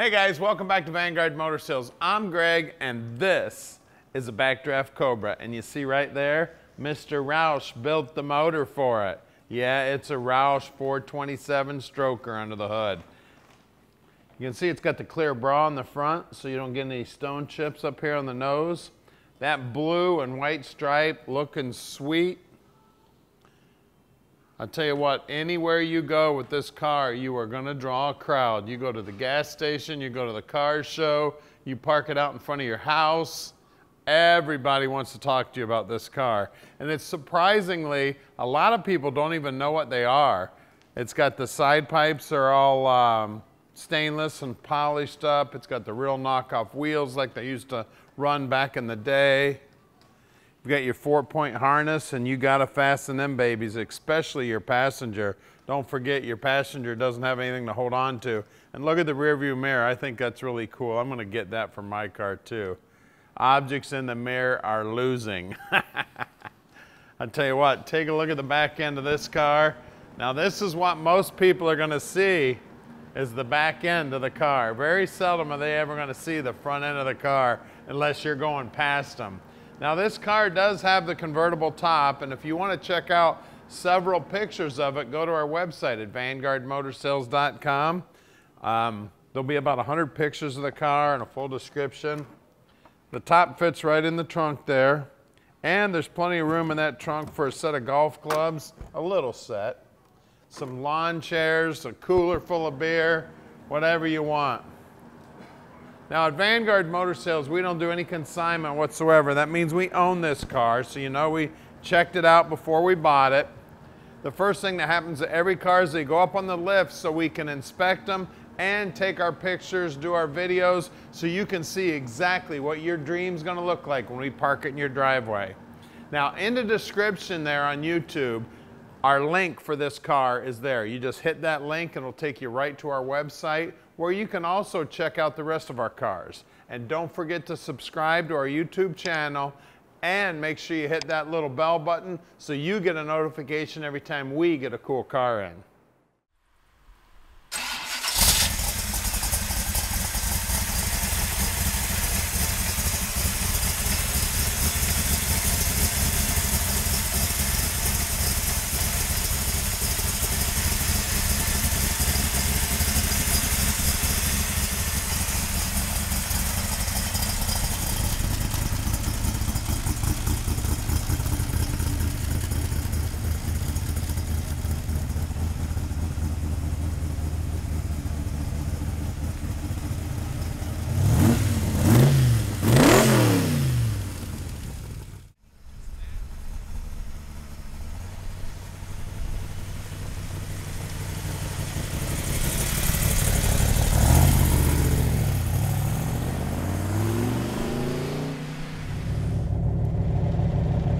Hey guys, welcome back to Vanguard Motor Sales. I'm Greg, and this is a Backdraft Cobra. And you see right there, Mr. Roush built the motor for it. Yeah, it's a Roush 427 stroker under the hood. You can see it's got the clear bra on the front, so you don't get any stone chips up here on the nose. That blue and white stripe looking sweet. I'll tell you what, anywhere you go with this car, you are going to draw a crowd. You go to the gas station, you go to the car show, you park it out in front of your house. Everybody wants to talk to you about this car. And it's surprisingly, a lot of people don't even know what they are. It's got the side pipes are all um, stainless and polished up. It's got the real knockoff wheels like they used to run back in the day. You've got your four point harness and you got to fasten them babies, especially your passenger. Don't forget your passenger doesn't have anything to hold on to. And look at the rear view mirror. I think that's really cool. I'm going to get that for my car too. Objects in the mirror are losing. I'll tell you what, take a look at the back end of this car. Now this is what most people are going to see is the back end of the car. Very seldom are they ever going to see the front end of the car unless you're going past them. Now this car does have the convertible top and if you want to check out several pictures of it, go to our website at vanguardmotorsales.com. Um, there'll be about 100 pictures of the car and a full description. The top fits right in the trunk there. And there's plenty of room in that trunk for a set of golf clubs, a little set, some lawn chairs, a cooler full of beer, whatever you want. Now at Vanguard Motor Sales, we don't do any consignment whatsoever. That means we own this car, so you know we checked it out before we bought it. The first thing that happens to every car is they go up on the lift so we can inspect them and take our pictures, do our videos, so you can see exactly what your dream's gonna look like when we park it in your driveway. Now in the description there on YouTube, our link for this car is there. You just hit that link and it'll take you right to our website where you can also check out the rest of our cars. And don't forget to subscribe to our YouTube channel and make sure you hit that little bell button so you get a notification every time we get a cool car in.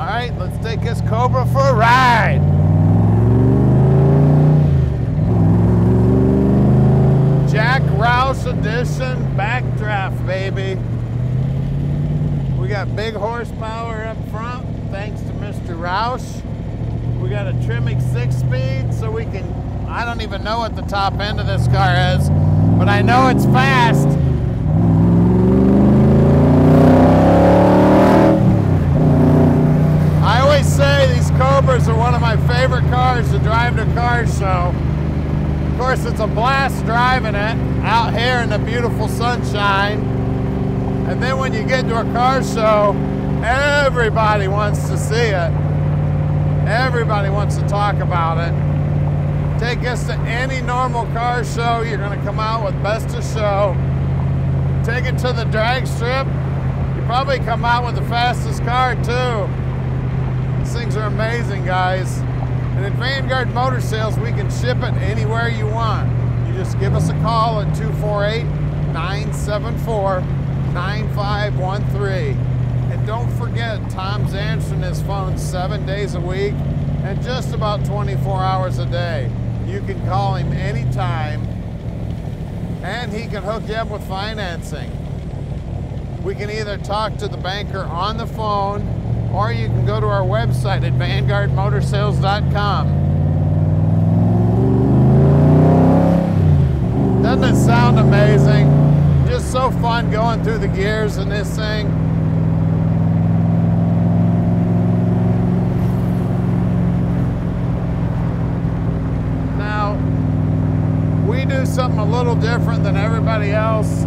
All right, let's take this Cobra for a ride. Jack Roush edition backdraft, baby. We got big horsepower up front, thanks to Mr. Roush. We got a Tremec six speed, so we can, I don't even know what the top end of this car is, but I know it's fast. I always say these Cobras are one of my favorite cars to drive to car show. Of course, it's a blast driving it out here in the beautiful sunshine. And then when you get to a car show, everybody wants to see it. Everybody wants to talk about it. Take us to any normal car show, you're gonna come out with best of show. Take it to the drag strip, you probably come out with the fastest car too. These things are amazing, guys. And at Vanguard Motor Sales, we can ship it anywhere you want. You just give us a call at 248 974 9513. And don't forget, Tom's answering his phone seven days a week and just about 24 hours a day. You can call him anytime and he can hook you up with financing. We can either talk to the banker on the phone or you can go to our website at vanguardmotorsales.com. Doesn't it sound amazing? just so fun going through the gears in this thing. Now, we do something a little different than everybody else.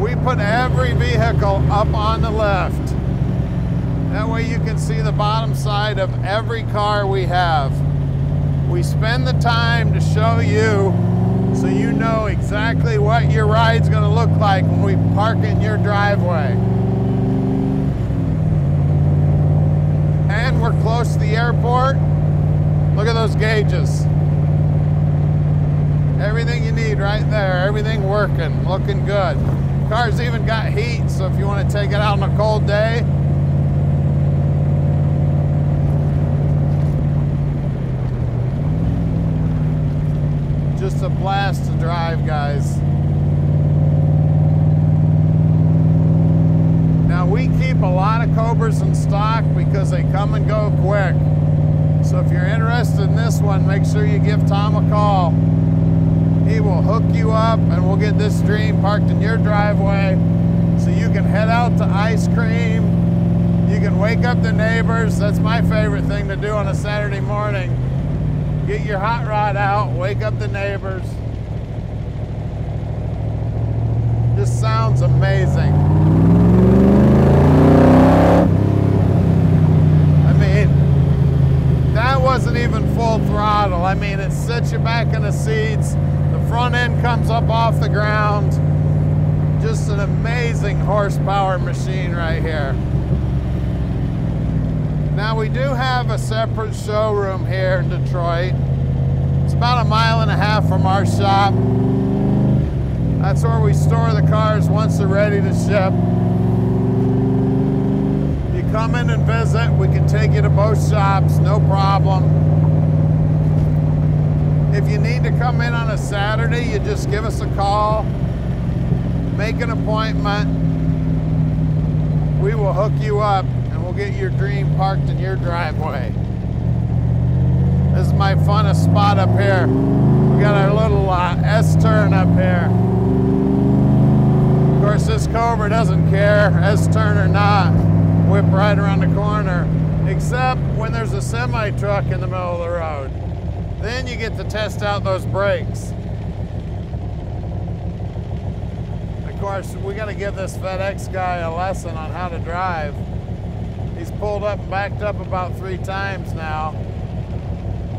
We put every vehicle up on the left. That way you can see the bottom side of every car we have. We spend the time to show you so you know exactly what your ride's gonna look like when we park in your driveway. And we're close to the airport. Look at those gauges. Everything you need right there, everything working, looking good. Car's even got heat, so if you want to take it out on a cold day, just a blast to drive, guys. Now we keep a lot of Cobras in stock because they come and go quick. So if you're interested in this one, make sure you give Tom a call. He will hook you up and we'll get this dream parked in your driveway so you can head out to ice cream. You can wake up the neighbors. That's my favorite thing to do on a Saturday morning. Get your hot rod out, wake up the neighbors. This sounds amazing. I mean, that wasn't even full throttle. I mean, it sits you back in the seats. The front end comes up off the ground. Just an amazing horsepower machine right here. Now we do have a separate showroom here in Detroit. It's about a mile and a half from our shop. That's where we store the cars once they're ready to ship. You come in and visit, we can take you to both shops, no problem. If you need to come in on a Saturday, you just give us a call, make an appointment. We will hook you up get your dream parked in your driveway. This is my funnest spot up here. We got our little uh, S-turn up here. Of course, this Cobra doesn't care, S-turn or not, whip right around the corner, except when there's a semi-truck in the middle of the road. Then you get to test out those brakes. Of course, we got to give this FedEx guy a lesson on how to drive. Pulled up and backed up about three times now.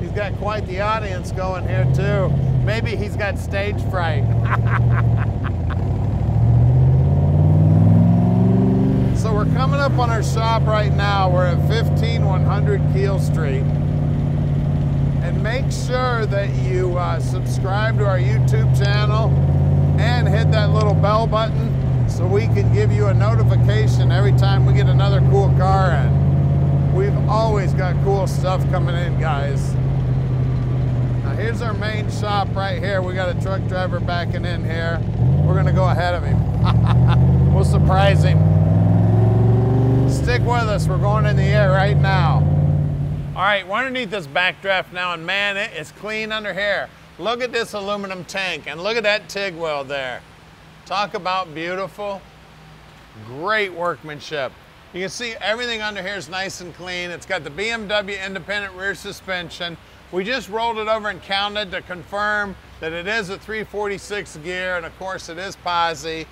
He's got quite the audience going here too. Maybe he's got stage fright. so we're coming up on our shop right now. We're at 15100 Keel Street. And make sure that you uh, subscribe to our YouTube channel and hit that little bell button so we can give you a notification every time we get another cool car in. We've always got cool stuff coming in, guys. Now here's our main shop right here. We got a truck driver backing in here. We're gonna go ahead of him. we'll surprise him. Stick with us, we're going in the air right now. All right, we're underneath this backdraft now, and man, it is clean under here. Look at this aluminum tank, and look at that TIG weld there. Talk about beautiful. Great workmanship. You can see everything under here is nice and clean. It's got the BMW independent rear suspension. We just rolled it over and counted to confirm that it is a 346 gear, and of course it is posi.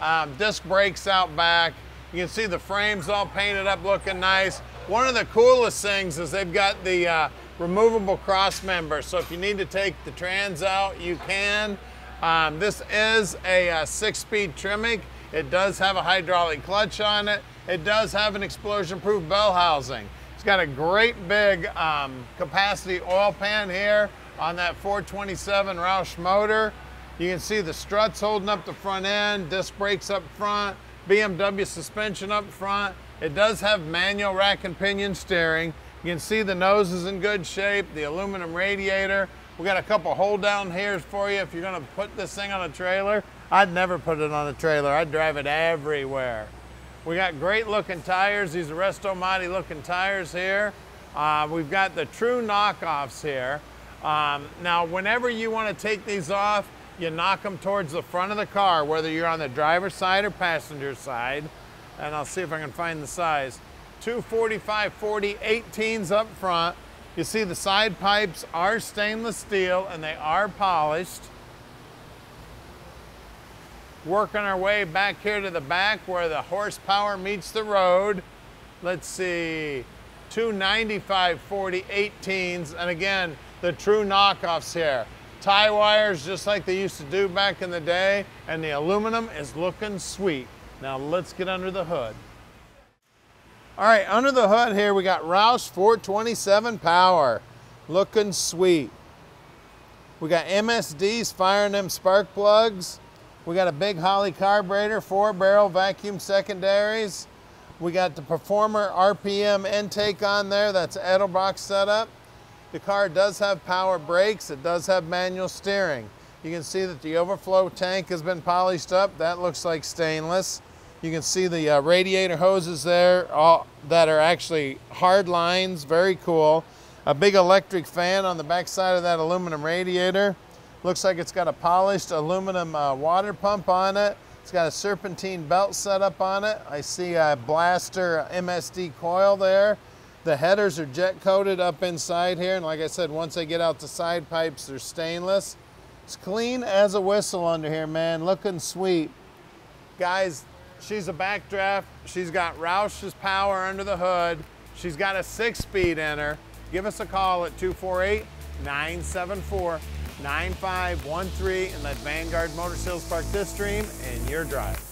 Um, disc brakes out back. You can see the frames all painted up looking nice. One of the coolest things is they've got the uh, removable cross member. So if you need to take the trans out, you can. Um, this is a, a uh, six-speed Tremec. It does have a hydraulic clutch on it. It does have an explosion-proof bell housing. It's got a great big um, capacity oil pan here on that 427 Roush motor. You can see the struts holding up the front end, disc brakes up front, BMW suspension up front. It does have manual rack and pinion steering. You can see the nose is in good shape, the aluminum radiator. We got a couple hold down here for you if you're gonna put this thing on a trailer. I'd never put it on a trailer. I'd drive it everywhere. We got great looking tires. These are Resto Matti looking tires here. Uh, we've got the true knockoffs here. Um, now, whenever you want to take these off, you knock them towards the front of the car, whether you're on the driver's side or passenger side. And I'll see if I can find the size. 245 40 18s up front. You see the side pipes are stainless steel and they are polished. Working our way back here to the back where the horsepower meets the road. Let's see, 295 40 18s. And again, the true knockoffs here. Tie wires just like they used to do back in the day. And the aluminum is looking sweet. Now let's get under the hood. All right, under the hood here, we got Roush 427 power. Looking sweet. We got MSDs firing them spark plugs. We got a big Holley carburetor, four barrel vacuum secondaries. We got the Performer RPM intake on there. That's Edelbrock setup. The car does have power brakes. It does have manual steering. You can see that the overflow tank has been polished up. That looks like stainless. You can see the uh, radiator hoses there all, that are actually hard lines, very cool. A big electric fan on the back side of that aluminum radiator. Looks like it's got a polished aluminum uh, water pump on it. It's got a serpentine belt set up on it. I see a blaster MSD coil there. The headers are jet coated up inside here. And like I said, once they get out the side pipes, they're stainless. It's clean as a whistle under here, man. Looking sweet. Guys, She's a backdraft. She's got Roush's power under the hood. She's got a six speed in her. Give us a call at 248 974 9513 and let Vanguard Motor Sales park this dream in your drive.